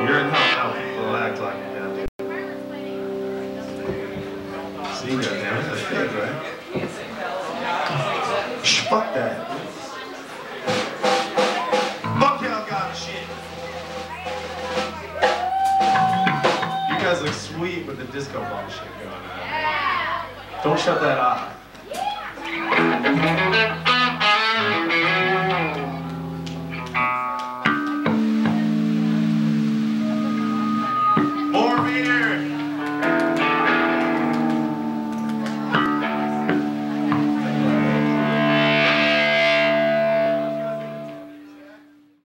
You're. We'll act like it. See, that's right? Shh, fuck that. Fuck y'all got shit. You guys look sweet with the disco ball shit going on. Don't shut that off.